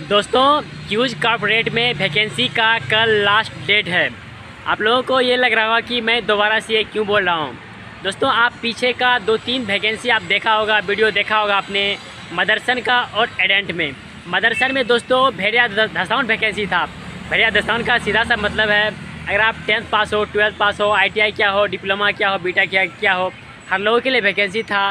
दोस्तों cues corporate में vacancy का कल लास्ट डेट है। आप लोगों को ये लग रहा होगा कि मैं दोबारा से ये क्यों बोल रहा हूँ? दोस्तों, आप पीछे का दो तीन वैकेंसी आप देखा होगा वीडियो देखा होगा आपने मदरसन का और एडेंट में। मदरसन में दोस्तों भेड़िया धसाउन वैकेंसी था। भेड़िया धसाउन का सीधा सा मतलब है, अगर आप टेंथ पास हो ट्वेल्थ पास हो आईटीआई क्या हो डिप्लोमा क्या हो बीटा क्या क्या हो, हर लोगों के लिए वैकेंसी था।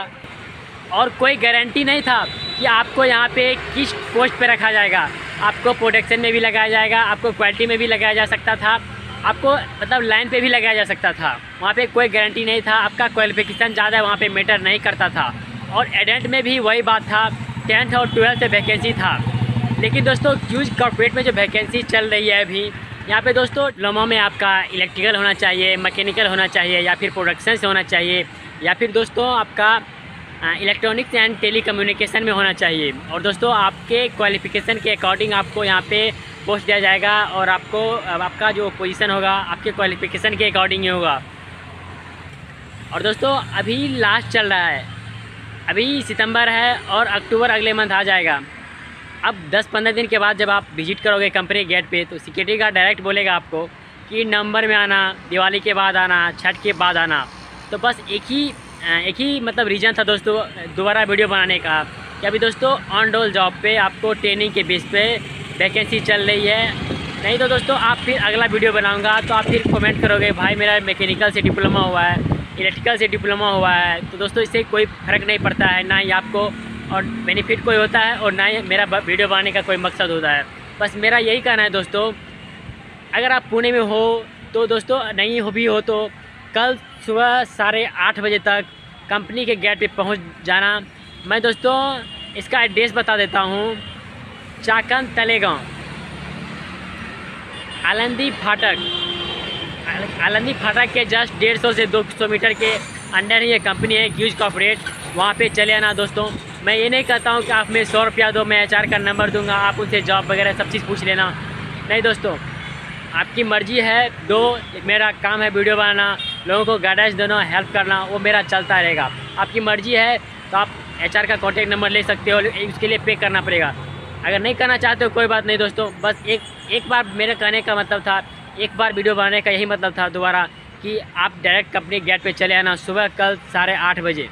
और कोई गारंटी नहीं था। कि आपको यहाँ पे किस पोस्ट पे रखा जाएगा? आपको प्रोडक्शन में भी लगाया जाएगा, आपको क्वालिटी में भी लगाया जा सकता था, आपको मतलब लाइन पे भी लगाया जा सकता था। वहाँ पे कोई गारंटी नहीं था, आपका क्वालिफिकेशन ज़्यादा वहाँ पे मैटर नहीं करता था। और एडेंट में भी वही बात था, टेंथ और ट्वेल्थ वैकेंसी था। लेकिन दोस्तों क्यूज कॉर्पोरेट में जो वैकेंसी चल रही है अभी, यहाँ पे दोस्तों डिप्लोमा में आपका इलेक्ट्रिकल होना चाहिए, मैकेनिकल होना चाहिए, या फिर प्रोडक्शन से होना चाहिए, या फिर दोस्तों आपका इलेक्ट्रॉनिक्स एंड टेली में होना चाहिए। और दोस्तों, आपके क्वालिफ़िकेशन के अकॉर्डिंग आपको यहाँ पे पोस्ट दिया जाएगा और आपको आपका जो पोजीशन होगा, आपके क्वालिफ़िकेशन के अकॉर्डिंग ही होगा। और दोस्तों, अभी लास्ट चल रहा है। अभी सितंबर है और अक्टूबर अगले मंथ आ जाएगा। अब 10-15 दिन के बाद जब आप विज़िट करोगे कंपनी गेट पे तो सिक्योरिटी गार्ड डायरेक्ट बोलेगा आपको कि नवंबर में आना, दिवाली के बाद आना, छठ के बाद आना। तो बस एक ही एक ही मतलब रीज़न था दोस्तों, दोबारा वीडियो बनाने का कि अभी दोस्तों ऑन डोल जॉब पे आपको ट्रेनिंग के बेस पे वैकेंसी चल रही है। नहीं तो दोस्तों, आप फिर अगला वीडियो बनाऊँगा तो आप फिर कमेंट करोगे, भाई, मेरा मैकेनिकल से डिप्लोमा हुआ है इलेक्ट्रिकल से डिप्लोमा हुआ है। तो दोस्तों, इससे कोई फ़र्क नहीं पड़ता है, ना ही आपको और बेनिफिट कोई होता है और ना ही मेरा वीडियो बनाने का कोई मकसद होता है। बस मेरा यही कहना है दोस्तों, अगर आप पुणे में हो तो दोस्तों, नहीं हो भी हो तो कल सुबह साढ़े आठ बजे तक कंपनी के गेट पे पहुँच जाना। मैं दोस्तों, इसका एड्रेस बता देता हूँ। चाकन तलेगांव। आलंदी फाटक। आलंदी फाटक के जस्ट डेढ़ सौ से दो सौ मीटर के अंडर ही ये कंपनी है यूज़ कॉपरेट वहाँ पे चले आना दोस्तों। मैं ये नहीं कहता हूँ कि आप मैं सौ रुपया दो, मैं एचआर का नंबर दूँगा, आप उनसे जॉब वगैरह सब चीज़ पूछ लेना। नहीं दोस्तों, आपकी मर्ज़ी है, दो, मेरा काम है वीडियो बनाना। लोगों को गाइडेंस देना हेल्प करना, वो मेरा चलता रहेगा। आपकी मर्ज़ी है तो आप एचआर का कॉन्टैक्ट नंबर ले सकते हो उसके लिए पे करना पड़ेगा। अगर नहीं करना चाहते हो, कोई बात नहीं दोस्तों, बस एक एक बार मेरे कहने का मतलब था, एक बार वीडियो बनाने का यही मतलब था दोबारा, कि आप डायरेक्ट कंपनी गेट पे चले आना सुबह, कल साढ़े आठ बजे।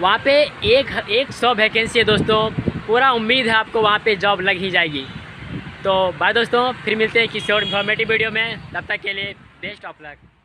वहाँ पे एक एक सौ वैकेंसी है दोस्तों, पूरा उम्मीद है आपको वहाँ पे जॉब लग ही जाएगी। तो बाय दोस्तों, फिर मिलते हैं किसी और इन्फॉर्मेटिव वीडियो में, तब तक के लिए बेस्ट ऑफ़ लक